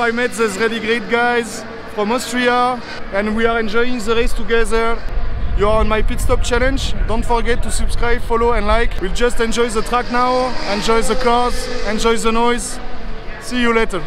I met these really great guys from Austria and we are enjoying the race together. You are on my pit stop challenge. Don't forget to subscribe, follow and like. We'll just enjoy the track now, enjoy the cars, enjoy the noise. See you later.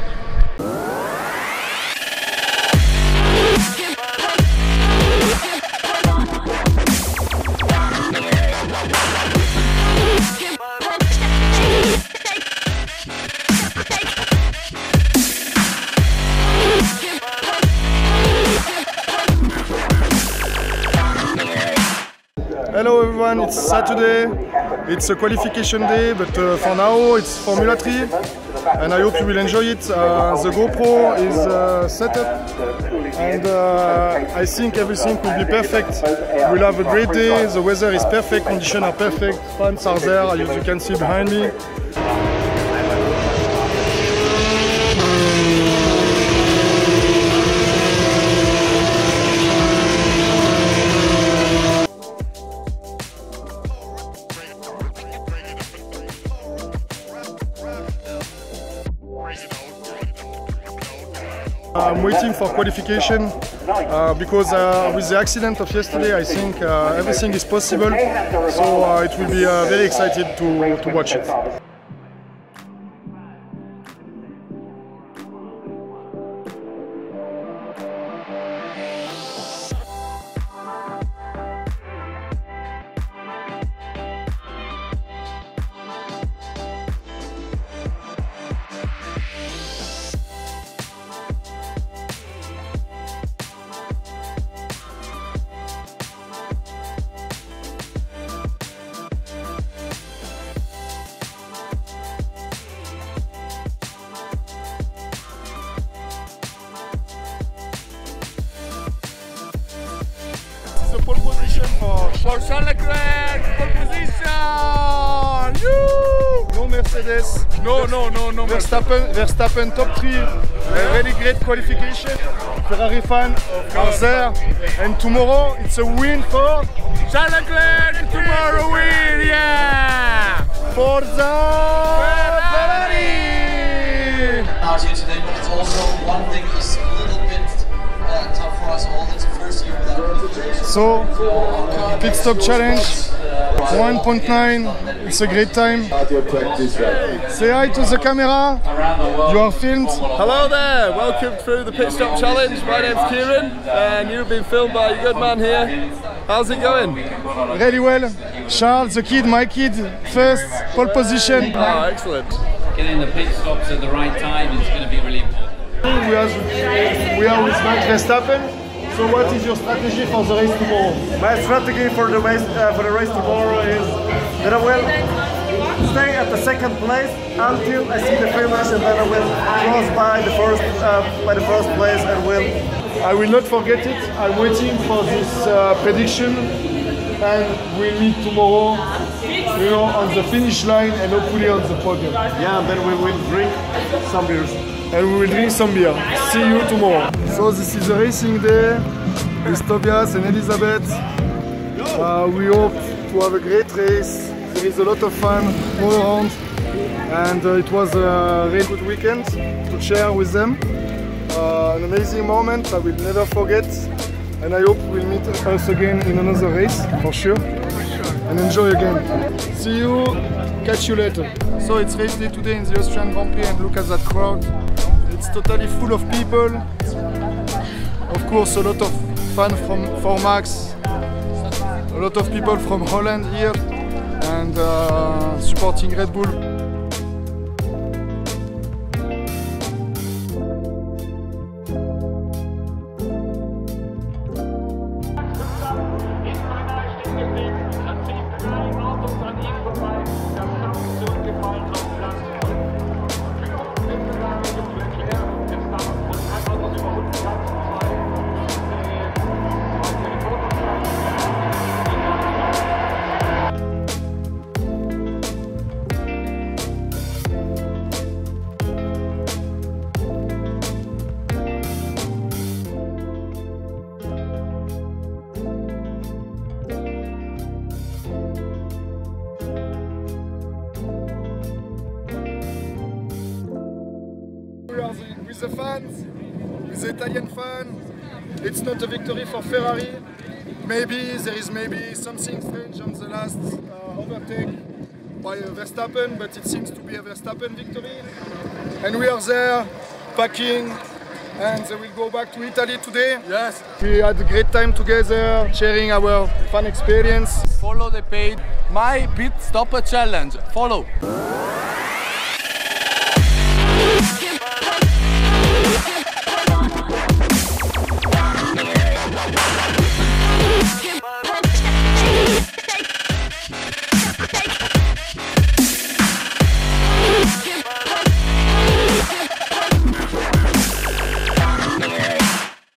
Hello everyone, it's Saturday. It's a qualification day, but uh, for now it's Formula 3 and I hope you will enjoy it. Uh, the GoPro is uh, set up and uh, I think everything will be perfect. We'll have a great day, the weather is perfect, conditions are perfect, fans are there as you can see behind me. I'm waiting for qualification uh, because uh, with the accident of yesterday I think uh, everything is possible so uh, it will be uh, very excited to, to watch it. Pole position for Charles Leclerc, pole position! no Mercedes. No, no, no, no. Verstappen, Verstappen top three, a really great qualification. Ferrari fan are there, and tomorrow it's a win for Charles Leclerc tomorrow win, yeah! Forza Ferrari. out pit stop challenge 1.9. It's a great time. Say hi to the camera. You are filmed. Hello there, welcome through the Pit Stop Challenge. My name's Kieran, and you've been filmed by a good man here. How's it going? Really well. Charles, the kid, my kid, first pole position. Oh, excellent. getting the pit stops at the right time is going to be really important. We are, we are with Max Verstappen. So what is your strategy for the race tomorrow? My strategy for the race uh, for the race tomorrow is that I will stay at the second place until I see the finish, and then I will cross by the first uh, by the first place and will. I will not forget it. I'm waiting for this uh, prediction and we'll meet tomorrow, you know, on the finish line and hopefully on the podium. Yeah, and then we will drink some beers. And we will drink some beer. See you tomorrow. So this is a racing day with Tobias and Elizabeth. Uh, we hope to have a great race. There is a lot of fun all around and uh, it was a really good weekend to share with them. Uh, an amazing moment I will never forget and I hope we'll meet us again in another race for sure and enjoy again. See you, catch you later. So it's race day today in the Austrian Grand Prix and look at that crowd. It's totally full of people. Of course a lot of fun from for Max, a lot of people from Holland here and uh, supporting Red Bull. With the fans, with the Italian fan. It's not a victory for Ferrari. Maybe there is maybe something strange on the last uh, overtake by Verstappen, but it seems to be a Verstappen victory. And we are there, packing, and they will go back to Italy today. Yes. We had a great time together, sharing our fun experience. Follow the page. My pit stopper challenge. Follow.